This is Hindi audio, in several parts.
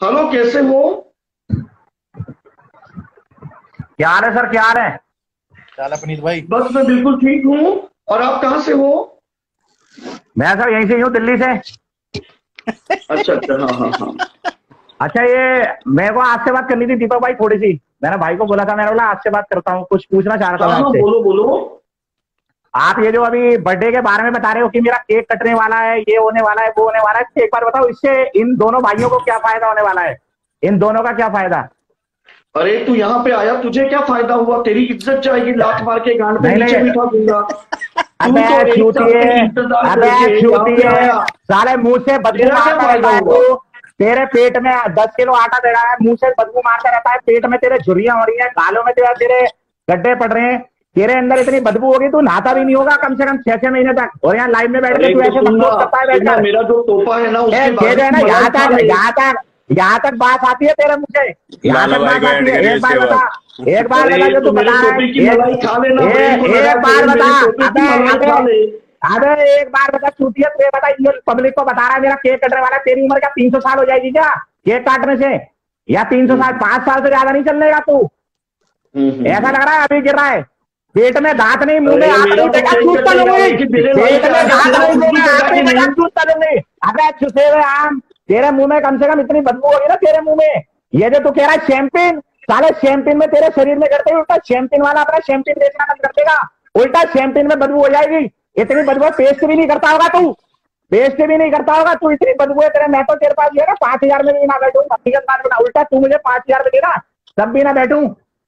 हेलो कैसे हो? क्या है सर? क्या है? है पुनीत भाई? बस मैं बिल्कुल ठीक हूँ। और आप कहाँ से हो? मैं सर यहीं से हूँ दिल्ली से। अच्छा अच्छा हाँ हाँ हाँ। अच्छा ये मेरे को आज से बात करनी थी दीपक भाई थोड़ी सी। मैंने भाई को बोला था मैंने बोला आज से बात करता हूँ कुछ पूछना चाह रहा था हाँ हाँ आपसे। बोलो बोलो। आप ये जो अभी बर्थडे के बारे में बता रहे हो कि मेरा केक कटने वाला है ये होने वाला है वो होने वाला है एक बार बताओ इससे इन दोनों भाइयों को क्या फ़ायदा होने वाला है? इन दोनों का क्या फ़ायदा? अरे तू यहाँ पे आया तुझे क्या फ़ायदा हुआ? तेरी इज़्ज़त जाएगी लात मार के गांड पे नीचे। बिठा दूँगा। अबे तो अबे। साले मुँह से बदबू मारता है तू। तेरे पेट में दस किलो आटा दे रहा है मुँह से बदबू मारता रहता है पेट में तेरे झुर्रियाँ हो रही है गालों में तेरा तेरे गड्ढे पड़ रहे हैं। तेरे अंदर इतनी बदबू होगी तू नहाता भी नहीं होगा कम से कम छह छह महीने तक। और यहाँ लाइव में बैठ के तू तो ऐसे करता है बैठकर मेरा जो तोपा है ना उसके यहाँ तक यहाँ तक यहाँ तक बात आती है तेरे मुझे यहाँ तक बात आती है। एक बार बता। एक बार बता जो तो बता। की है एक- को बार बता। की अबे। अबे एक बार बता चूतिया तू ये बता ये पब्लिक को बता रहा है मेरा केक कटने वाला तेरी उम्र क्या तीन सौ साल हो जाएगी क्या? केक काटने से? या तीन सौ साल पाँच साल से ज़्यादा नहीं चलने का तू? हम्म, हम्म। ऐसा लग रहा है अभी गिर रहा है। पेट में दांत नहीं मुँह में आँख मेरा नहीं तो तलूँगी पेट में दांत नहीं मुँह में नहीं। चूत तलूँगी अबे चुसे हुए आम तेरे मुँह में कम से कम इतनी बदबू होगी ना तेरे मुँह में। ये जो तू कह रहा है शैम्पेन साले शैम्पेन में तेरे शरीर में करते ही उल्टा शैम्पेन वाला अपना शैम्पेन बेचना बंद कर देगा। उल्टा शैम्पेन में बदबू हो जाएगी। इतनी बदबू पेस्ट भी नहीं करता होगा तू। पेस्ट भी नहीं करता होगा तू इतनी बदबू है तेरे मैं तो तेरे पास है ना पाँच हज़ार में भी ना बैठू हकीकत बता उल्टा तू मुझे पाँच हज़ार में देना तब भी ना बैठू।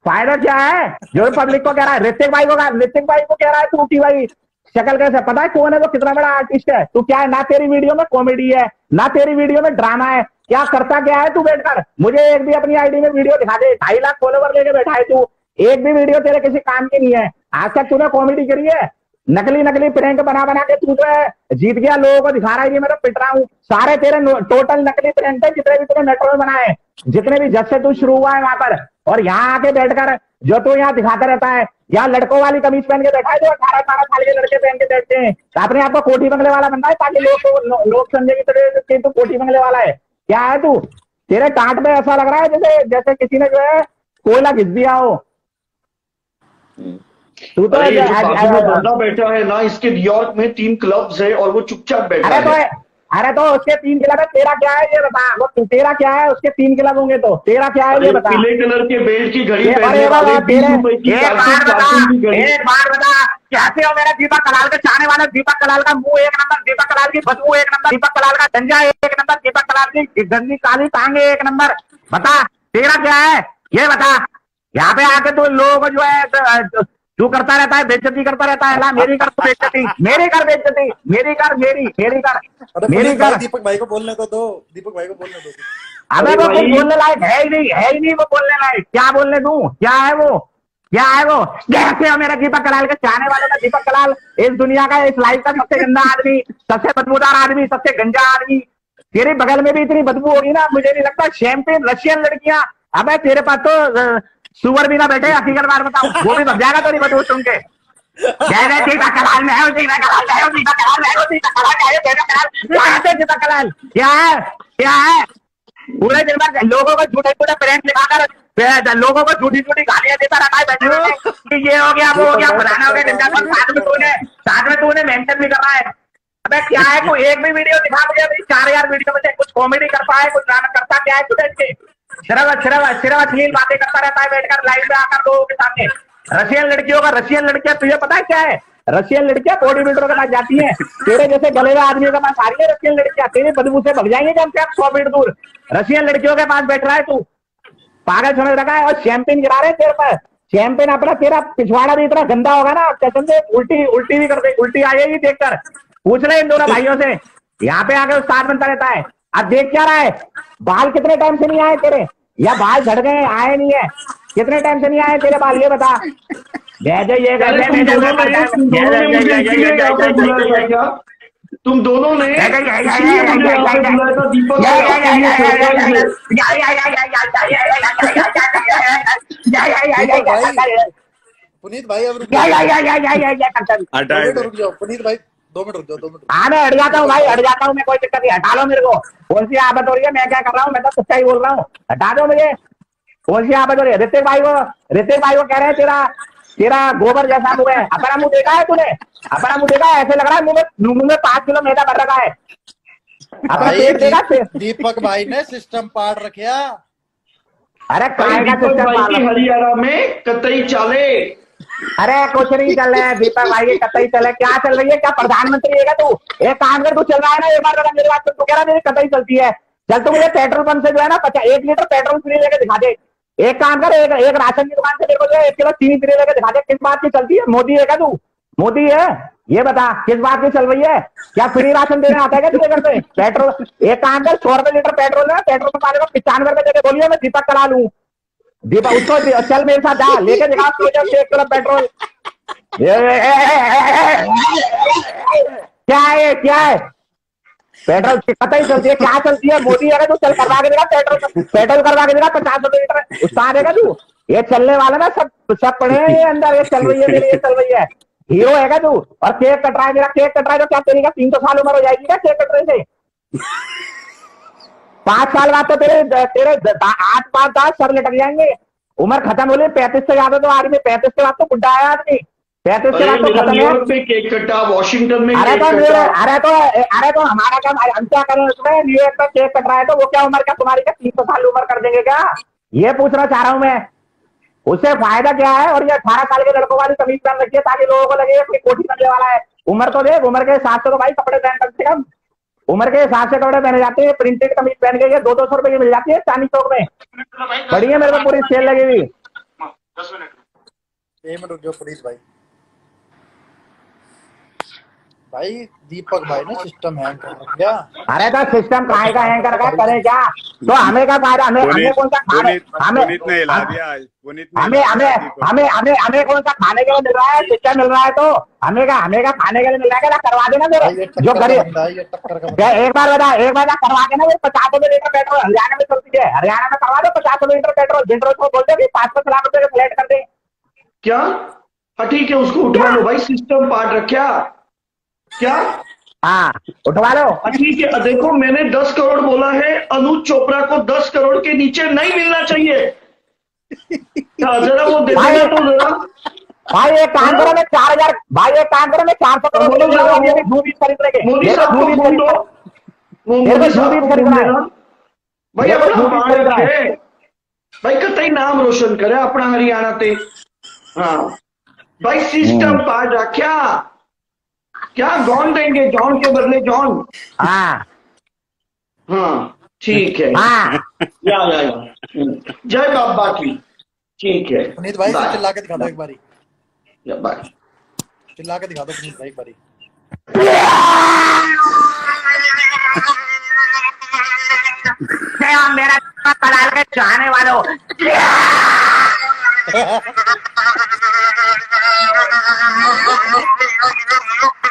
फ़ायदा क्या है? जो पब्लिक को कह रहा है, ऋतिक भाई को कहा, ऋतिक भाई को कह रहा है की भाई, शक्ल कैसे? पता है कौन है वो? कितना बड़ा आर्टिस्ट है। तू क्या है? ना तेरी वीडियो में कॉमेडी है, ना तेरी वीडियो में ड्रामा है। क्या करता क्या है तू बैठकर? मुझे एक भी अपनी आईडी में वीडियो दिखा दे। ढाई लाख फॉलोवर लेके बैठा है तू। एक भी वीडियो तेरे किसी काम की नहीं है। आज तक तूने कॉमेडी करी है। नकली नकली प्रैंक बना बना के तू जो है, जीत गया। लोगों को दिखा रहा है, ये मैं तो पिट रहा हूँ। सारे तेरे टोटल नकली प्रैंक है, जितने भी मेट्रो में बनाए जितने भी जब से तू शुरू हुआ है वहाँ पर। और यहाँ आके बैठकर जो तू यहाँ दिखाता रहता है यहाँ लड़कों वाली कमीज पहन के बैठा है जो अठारह अठारह साल के लड़के पहन के बैठते हैं। अपने आप को कोठी बंगले वाला बनता है ताकि लोग लोग समझे कि तेरे तू कोठी बंगले वाला है। क्या है तू? तेरे टाट पे ऐसा लग रहा है जैसे जैसे किसी ने जो है कोयला घिस दिया हो। तू तो में बैठा है ना इसके न्यूयॉर्क में तीन क्लब्स है और वो चुपचाप बैठा तो है। अरे तो उसके तीन क्लब है तेरा क्या है ये बता। वो तेरा क्या है? उसके तीन क्लब होंगे तो। तेरा क्या है ये बता। पीले कलर के बेल्ट की घड़ी ये पहनने वाले बार बता। एक बार बता। कैसे हो मेरा दीपक कलाल के? चाहने वाला दीपक कलाल का मुँह एक नंबर दीपक कलाल की बदबू एक नंबर दीपक कलाल का गंजा एक नंबर दीपक कलाल की गंदी काली टांगे एक नंबर। बता तेरा क्या है? ये बता। यहाँ पे आके तो लोग जो है तो, तू करता रहता है बेइज्जती करता रहता है ला मेरी कर तू बेइज्जती। मेरी कर बेइज्जती। मेरी कर मेरी मेरी कर मेरी कर। दीपक भाई को बोलने को दो दीपक भाई को बोलने दो। अबे वो कुछ बोलने लायक है ही नहीं है ही नहीं वो बोलने लायक। क्या बोलने दूँ? क्या है वो? क्या है वो? कैसे हो मेरा दीपक कलाल के चाहने वाले का दीपक कलाल। इस दुनिया का इस लाइफ का सबसे गंदा आदमी सबसे बदबूदार आदमी सबसे गंजा आदमी। तेरे बगल में भी इतनी बदबू होगी ना मुझे नहीं लगता। शैम्पेन रशियन लड़कियाँ। अबे तेरे पास तो सुअर भी ना बैठे हकीकत बात बताओ वो भी बच जाएगा तेरी बदबू सुन के। लोगों को झूठे झूठे प्रेम दिखाकर लोगों को झूठी झूठी गालियाँ देता रहता है बैठे कि ये हो गया, वो हो गया, फलाना हो गया ढिमका साथ में तूने, साथ में तूने मेंशन भी कर रहा है। अबे क्या है, कोई एक भी वीडियो दिखा मुझे चार हज़ार वीडियो में कुछ कॉमेडी करता है कुछ ड्रामा करता क्या है तू के? सिर्फ़ सिर्फ़ सिर्फ़ अश्लील बातें करता रहता है बैठकर लाइव में आकर लोगों के सामने। रशियन लड़कियों का, रशियन लड़कियाँ, तुझे पता है क्या है? रशियन लड़कियाँ बॉडी बिल्डर के पास जाती है। तेरे जैसे गले हुए आदमियों के पास आ रही है रशियन लड़कियाँ? तेरी बदबू से भग जाएँगे जब आप सौ फीट दूर। रशियन लड़कियों के पास बैठ रहा है तू। पागल समझ रखा है? और चैंपियन गिरा रहे तेरे पर। चैंपियन अपना तेरा पिछवाड़ा भी इतना गंदा होगा ना। कसम से उल्टी उल्टी भी कर दे, उल्टी आ जाएगी देखकर। पूछ रहे इन दोनों भाइयों से। यहाँ पे आके उस्ताद बनता रहता है। अब देख क्या रहा है बाल कितने टाइम से नहीं आए तेरे या बाल झड़ गए आए नहीं है कितने टाइम से नहीं आए तेरे बाल ये बता तुम दोनों ने है पुनीत भाई अब रुक जाओ पुनीत भाई दो मिनट रुक जाओ दो मिनट हाँ मैं हट जाता हूँ भाई हट जाता हूँ मैं कोई दिक्कत नहीं हटा लो मेरे को। कौन सी आफत हो रही है मैं क्या कर रहा हूँ मैं तो सच्चाई बोल रहा हूँ। हटा दो मुझे। कौन सी आफत हो रही है ऋतिक भाई को ऋतिक भाई को कह रहे हैं तेरा तेरा गोबर जैसा मुँह है। अपना मुँह देखा है तूने? अपना मुँह देखा है? ऐसे लग रहा है मुँह में मुँह में पाँच किलो मैदा भर रखा है। अपना पेट देखा दीपक भाई ने सिस्टम पाड़ रखा अरे सिस्टम हरियाणा में कतई चाले। अरे, कुछ नहीं चल रहा है। दीपक भाई के कतई चले क्या चल रही है? क्या प्रधानमंत्री है? तू? एक काम कर, तू चल रहा है ना? एक बार मेरी बात तू कह रहा है मेरी कतई चलती है। चल तू मुझे पेट्रोल पंप से जो है ना पचास एक लीटर पेट्रोल फ्री लेके दिखा दे। एक काम कर, एक एक राशन की दुकान से मेरे को जो है, एक किलो चीनी फ्री लेके दिखा दे। किस बात की चलती है? मोदी है क्या तू? मोदी है? ये बता, किस बात की चल रही है? क्या फ्री राशन देने आता है क्या पेट्रोल, एक काम कर, सौ रुपए लीटर पेट्रोल है पेट्रोल पंप वाले को पिचानवे रुपए देके बोलिए मैं दीपक करा लूँ। दीपक उसको चल मेरे साथ, जा, लेके दिखा उसको जब एक किलो पेट्रोल। क्या है क्या है? पेट्रोल की कतई चलती है, क्या चलती है? मोदी है तू चल करवा के देगा पेट्रोल पेट्रोल करवा के देगा पचास रुपए लीटर। उसका देगा तू? ये चलने वाला ना, सब सब पड़े हैं ये अंदर, ये चल रही है, मेरी ये चल रही है। हीरो है क्या तू? और केक कट रहा है मेरा केक कट रहा है तो क्या तेरी का तीन सौ साल उम्र हो जाएगी क्या, केक कटने से? पाँच साल बाद तो तेरे तेरे आठ पाँच दस सर लटक जाएँगे। उम्र खत्म हो रही पैंतीस से ज़्यादा तो आदमी पैंतीस के बाद तो बुढ़ा है आदमी। पैंतीस के बाद तो खत्म है। केक कटा वॉशिंगटन में अरे तो अरे तो अरे तो हमारा काम हम क्या करें उसमें? न्यूयॉर्क में केक कट रहा है तो वो क्या उम्र क्या तुम्हारी क्या तीन सौ साल उम्र कर देंगे क्या? ये पूछना चाह रहा हूँ मैं। उससे फ़ायदा क्या है? और ये अठारह साल के लड़कों वाली कमीज पहन रखी है ताकि लोगों को लगे कि कोठी करने वाला है। उम्र तो देख उम्र के हिसाब से तो भाई कपड़े पहन कम से कम उम्र के हिसाब से कपड़े पहने जाते हैं प्रिंटेड कमीज पहन के दो दो सौ रुपए की मिल जाती है चांदी चौक में। बढ़िया मेरे को पूरी सेल लगी हुई एक मिनट रुक जाओ प्लीज़ भाई दीपक भाई ने सिस्टम हैंग कर रखा अरे तो सिस्टम का हैंग कर है, करे क्या? तो हमें क्या फ़ायदा? हमें हमें कौन सा खाने हमें पुनीत ने हिला दिया आज। पुनीत ने हमें हमें हमें हमें हमें कौन सा खाने के लिए मिल रहा है? शिक्षा मिल रहा है तो हमें क्या हमें क्या खाने के लिए मिल रहा है? करवा देना मेरे जो गरीब ये टक्कर का एक बार बता एक बार करवा देना मेरे पचास रुपए लीटर पेट्रोल हरियाणा में चलती है। हरियाणा में करवा दो पचास रुपए लीटर पेट्रोल जिन रोज को बोलते कि पाँच पाँच लाख रुपए का फ्लैट कर दे। क्या? हाँ ठीक है उसको उठवा लो भाई। सिस्टम पार्ट रखा क्या? हाँ उठवा लो। हाँ, ठीक है देखो मैंने दस करोड़ बोला है अनुज चोपड़ा को दस करोड़ के नीचे नहीं मिलना चाहिए। क्या जरा वो दे भाई- देना तो जरा। भाई एक काम करो मैं चार हज़ार भाई एक काम करो मैं चार सौ करोड़ मोदी साहब को फ़ोन दो मोदी साहब को खरीद फ़ोन रहा है। देना भाई मेरे को अपना झूठी भारत खरीद रहा है। है। भाई कतई क्या जॉन देंगे? जॉन के बदले जॉन। हाँ। हाँ ठीक है। हाँ। या या या। जय बाबा की। ठीक है। पुनीत भाई बाय। चिल्ला के दिखा दो एक बारी। या बाय चिल्ला के दिखा दो पुनीत भाई एक बारी। क्या मेरा कलाल के चाहने वालों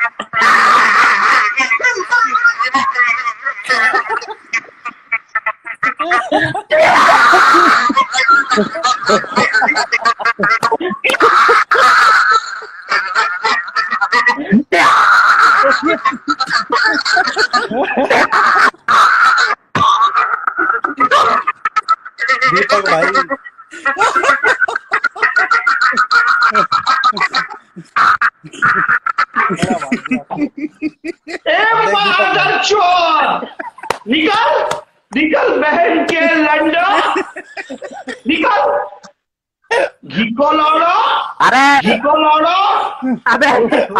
दीपक भाई बड़ा बात किया। ए मादर चोर निकल निकल बहन के लंडा। निकल। अरे। अबे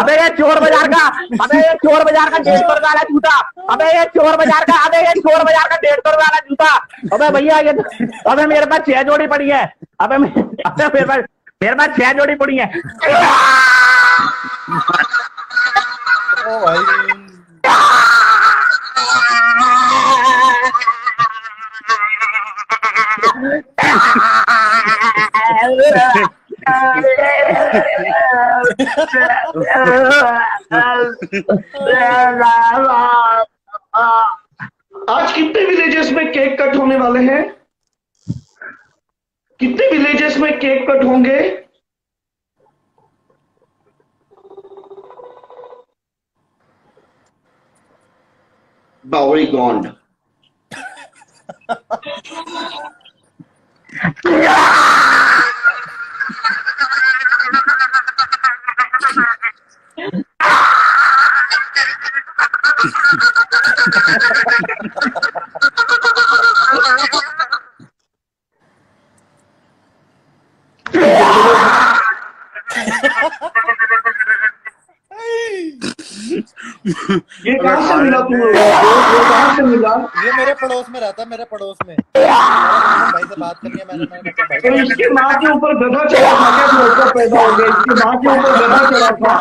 अबे ये चोर बाज़ार का अबे ये चोर बाज़ार का डेढ़ सौ वाला जूता। अबे ये चोर बाज़ार का अबे ये चोर बाज़ार का डेढ़ सौ वाला जूता। अबे भैया ये तो- अबे मेरे पास छह जोड़ी पड़ी है। अबे अबे मेरे पास मेरे पास छह जोड़ी पड़ी है। आज कितने विलेजेस में केक कट होने वाले हैं? कितने विलेजेस में केक कट होंगे? Bowie gone. ये कहाँ से मिला तुम्हें? ये ये कहाँ से मिला? ये मेरे पड़ोस में रहता है मेरे पड़ोस में। भाई से बात करनी है मैंने मैंने तो इसकी माँ के ऊपर गधा चढ़ा था क्या? पैदा हो गया इसकी माँ के ऊपर गधा चढ़ा था।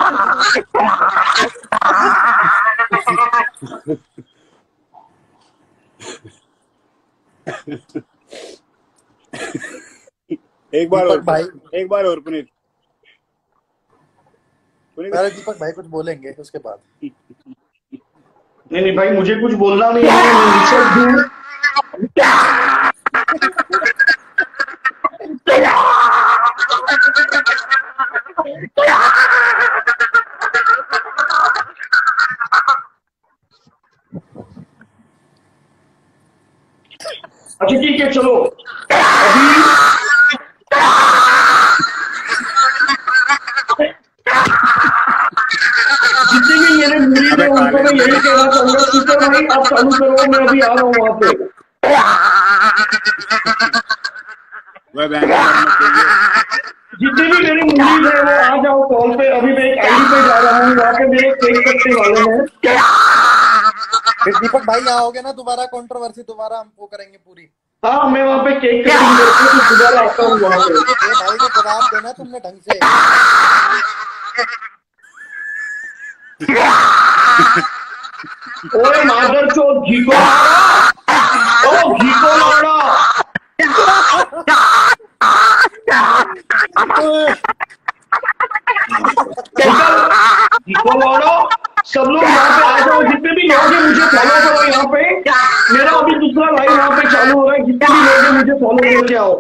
एक बार और भाई। एक बार और पुनीत। पहले दीपक भाई कुछ बोलेंगे उसके बाद। नहीं नहीं भाई मुझे कुछ बोलना नहीं है हूँ। अच्छा ठीक है चलो। अभी जितने भी हैं उनको मैं यही कहना चाहूँगा सुपर भाई आप चालू करो मैं अभी आ रहा हूँ वहाँ पे। जितने भी मेरे मुरीद हैं वो आ जाओ कॉल पे। अभी मैं एक आईडी पे जा रहा हूँ वहाँ पे मेरे केक कटने वाले हैं। फिर दीपक भाई आओगे ना दोबारा कंट्रोवर्सी दोबारा हम वो करेंगे पूरी। हाँ मैं वहाँ पे केक कटिंग करके तो दोबारा आता हूँ वहाँ पे। भाई को जवाब देना तुमने ढंग से। ओए मादर चो घीको मारा। ओ निकल घीको मारो। सब लोग यहाँ पे आ जाओ। जितने भी लोग हैं, मुझे फॉलो करो यहाँ पे। मेरा अभी दूसरा लाइव यहाँ पे चालू हो रहा है। जितने भी लोग हैं, मुझे फॉलो करके आओ।